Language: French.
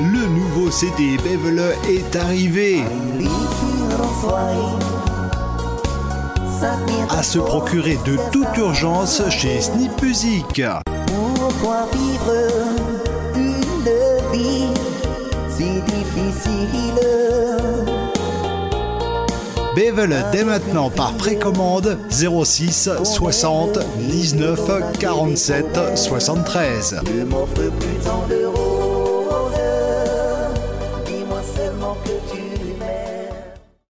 le nouveau CD Bevel est arrivé. À se procurer de toute urgence chez Snip Music. Pourquoi vivre une vie si difficile? Bevel dès maintenant par précommande 06 60 19 47 73. Ne m'offre plus tant de roses Dis-moi c'est mon petit...